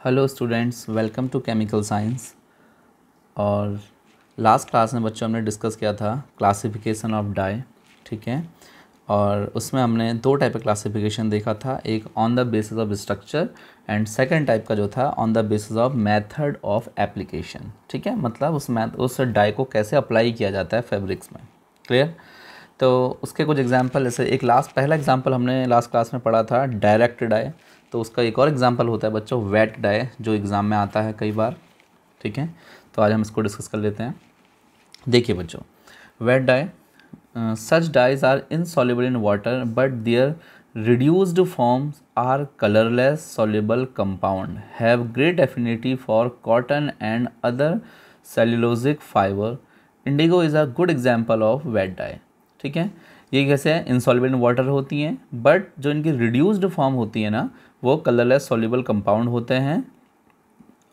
Hello students welcome to chemical science और last class में बच्चों हमने डिस्कस किया था क्लासिफिकेशन ऑफ़ डाई ठीक है? और उसमें हमने दो टाइप का क्लासिफिकेशन देखा था, एक on the basis of structure and second type का जो था on the basis of method of application ठीक है? मतलब उस मैथ उस डाई को कैसे अप्लाई किया जाता है फैब्रिक्स में क्लियर तो उसके कुछ एग्ज़ाम्पल जैसे एक लास्ट पहला एग्ज़ाम्पल हमने लास्ट क्लास में पढ़ा था डायरेक्ट डाई तो उसका एक और एग्ज़ाम्पल होता है, बच्चों वेट डाई जो एग्ज़ाम में आता है कई बार, ठीक है? तो आज हम इसको डिस्कस कर लेते हैं। देखिए बच्चों vat dye such dyes are in insoluble in water but their reduce forms are colourless soluble compound have great affinity for cotton and other cellulosic fibre indigo is a good example of vat dye ठीक है? ये कैसे है? Insoluble in water होती हैं but जो इनकी reduced form होती है ना, वो कलरलेस सॉल्युबल कंपाउंड होते हैं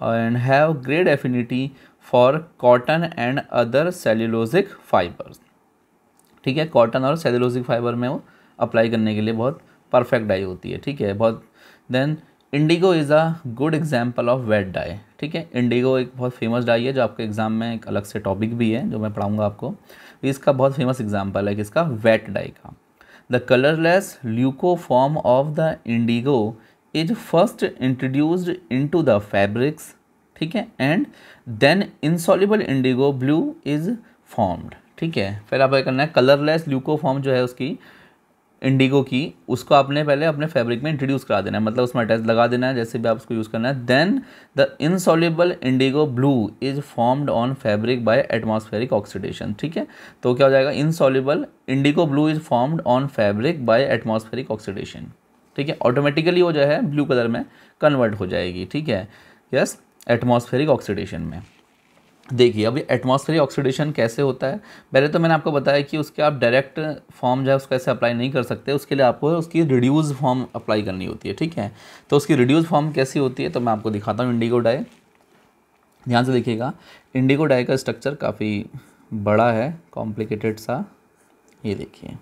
and have great affinity for cotton and other cellulosic fibres ठीक है कॉटन और सेल्यूलोजिक फाइबर में वो अप्लाई करने के लिए बहुत परफेक्ट डाई होती है, ठीक है, बहुत then indigo is a good example of vat dye ठीक है? इंडिगो एक बहुत फ़ेमस डाई है, जो आपके एग्ज़ाम में एक अलग से टॉपिक भी है, जो मैं पढ़ाऊँगा आपको। इसका बहुत फ़ेमस एग्ज़ाम्पल है किसका वेट डाई का। The colourless leuco form of the indigo is first introduced into the fabrics ठीक है? And then insoluble indigo blue is formed ठीक है? फिर आप करना है कलरलेस ल्यूको फॉर्म जो है उसकी इंडिगो की, उसको आपने पहले अपने फैब्रिक में इंट्रोड्यूस करा देना है। मतलब उसमें अटैच लगा देना है, जैसे भी आप उसको यूज़ करना है। Then the insoluble indigo blue is formed on fabric by atmospheric oxidation ठीक है? तो क्या हो जाएगा? Insoluble indigo blue is formed on fabric by atmospheric oxidation ठीक है? ऑटोमेटिकली वो जो है ब्लू कलर में कन्वर्ट हो जाएगी, ठीक है? यस एटमॉस्फेरिक ऑक्सीडेशन में। देखिए, अभी एटमॉस्फेरिक ऑक्सीडेशन कैसे होता है? पहले तो मैंने आपको बताया कि उसके आप डायरेक्ट फॉर्म जो है, उसको ऐसे अप्लाई नहीं कर सकते। उसके लिए आपको उसकी रिड्यूस फॉर्म अप्लाई करनी होती है, ठीक है? तो उसकी रिड्यूस फॉर्म कैसी होती है तो मैं आपको दिखाता हूँ इंडिगो डाई ध्यान से देखिएगा इंडिगो डाई का स्ट्रक्चर काफ़ी बड़ा है कॉम्प्लिकेटेड सा। ये देखिए।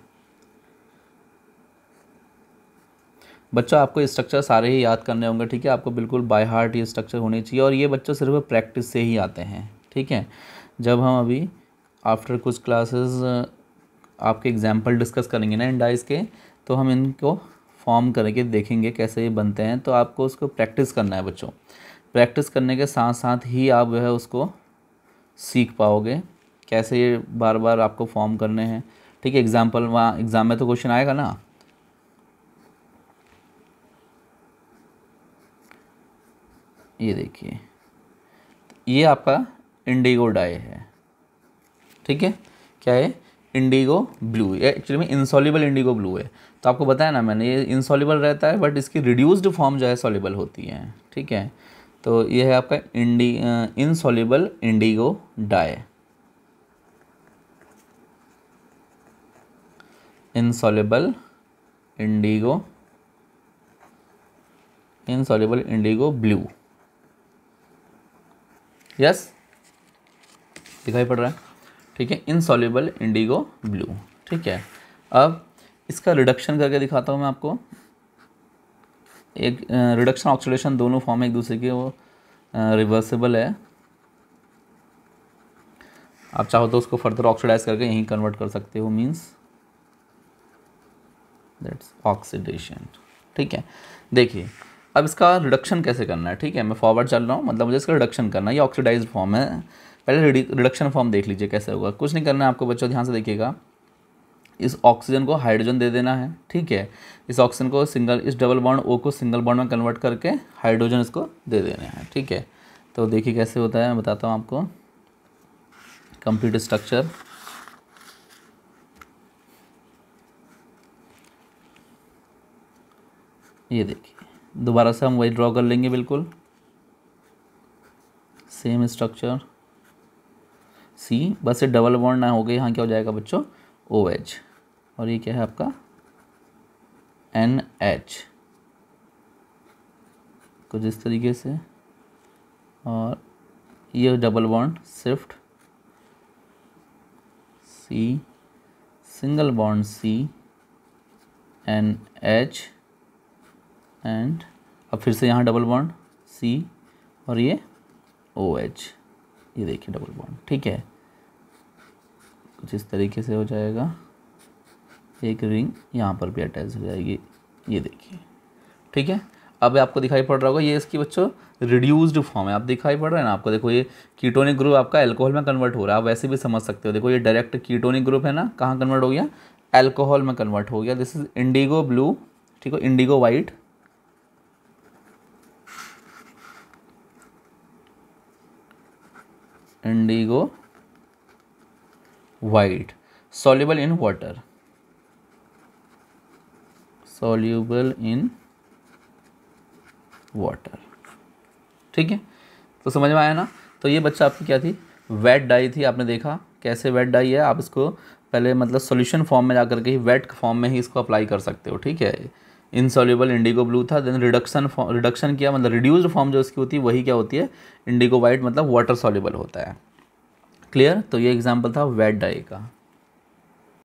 बच्चों, आपको ये स्ट्रक्चर सारे ही याद करने होंगे, ठीक है? आपको बिल्कुल बाय हार्ट ये स्ट्रक्चर होने चाहिए, और ये बच्चों सिर्फ़ प्रैक्टिस से ही आते हैं। ठीक है? जब हम अभी आफ्टर कुछ क्लासेस आपके एग्ज़ाम्पल डिस्कस करेंगे ना इंडाइस के तो हम इनको फॉर्म करके देखेंगे कैसे ये बनते हैं। तो आपको उसको प्रैक्टिस करना है बच्चों। प्रैक्टिस करने के साथ साथ ही आप जो है उसको सीख पाओगे, कैसे ये बार बार आपको फॉर्म करने हैं। ठीक है एग्ज़ाम्पल वहाँ एग्ज़ाम में तो क्वेश्चन आएगा ना? ये देखिए, ये आपका इंडिगो डाई है। ठीक है? क्या है? Indigo blue. ये एक्चुअली में इंसॉल्युबल इंडिगो ब्लू है। तो आपको बताया ना मैंने, ये इंसॉल्युबल रहता है बट इसकी रिड्यूस्ड फॉर्म जो है सॉल्युबल होती है। ठीक है? तो ये है आपका इंडी insoluble indigo dye. Insoluble indigo insoluble indigo blue. Yes दिखाई पड़ रहा है। ठीक है इनसॉल्युबल इंडिगो ब्लू ठीक है, अब इसका रिडक्शन करके दिखाता हूँ मैं आपको। एक रिडक्शन ऑक्सीडेशन दोनों फॉर्म एक दूसरे के, वो रिवर्सिबल है। आप चाहो तो उसको फर्दर ऑक्सीडाइज करके यहीं कन्वर्ट कर सकते हो मींस दैट्स ऑक्सीडेशन ठीक है, देखिए, अब इसका रिडक्शन कैसे करना है? ठीक है, मैं फॉरवर्ड चल रहा हूँ मतलब मुझे इसका रिडक्शन करना है। ये ऑक्सीडाइज फॉर्म है। पहले रिडक्शन फॉर्म देख लीजिए कैसे होगा। कुछ नहीं करना है आपको, बच्चों, ध्यान से देखिएगा। इस ऑक्सीजन को हाइड्रोजन दे देना है, ठीक है? इस ऑक्सीजन को सिंगल इस डबल बॉन्ड ओ को सिंगल बॉन्ड में कन्वर्ट करके हाइड्रोजन इसको दे देना है, ठीक है? तो देखिए कैसे होता है, मैं बताता हूँ आपको। कंप्लीट स्ट्रक्चर ये देखिए, दोबारा से हम वही ड्रॉ कर लेंगे, बिल्कुल। सेम स्ट्रक्चर सी, बस ये डबल बॉन्ड ना हो गए यहाँ क्या हो जाएगा बच्चों? ओ एच और ये क्या है आपका? एन एच कुछ इस तरीके से। और ये double bond, shift. C single bond C N H and अब फिर से यहाँ डबल बॉन्ड सी और ये ओ एच ये देखिए डबल बॉन्ड। ठीक है। कुछ इस तरीके से हो जाएगा, एक रिंग यहाँ पर भी अटैच हो जाएगी। ये देखिए। ठीक है? अब आपको दिखाई पड़ रहा होगा, ये इसकी बच्चों रिड्यूस्ड फॉर्म है। आप दिखाई पड़ रहा है ना? आपको देखो, ये कीटोनिक ग्रुप आपका एल्कोहल में कन्वर्ट हो रहा है। आप वैसे भी समझ सकते हो। देखो, ये डायरेक्ट कीटोनिक ग्रुप है ना? कहाँ कन्वर्ट हो गया? एल्कोहल में कन्वर्ट हो गया। दिस इज़ इंडिगो ब्लू ठीक है? Indigo white indigo white soluble in water. Soluble in water ठीक है? तो समझ में आया ना? तो ये बच्चा आपकी क्या थी? वेट डाई थी, आपने देखा। कैसे वेट डाई है? आप इसको पहले मतलब सॉल्यूशन फॉर्म में जाकर के ही वेट फॉर्म में ही इसको अप्लाई कर सकते हो, ठीक है? इनसॉल्यूबल इंडिगो ब्लू था देन रिडक्शन रिडक्शन किया मतलब रिड्यूस्ड फॉर्म जो इसकी होती है, वही क्या होती है? इंडिगो वाइट मतलब वाटर सॉल्यूबल होता है। क्लियर तो ये एग्ज़ाम्पल था वेट डाई का।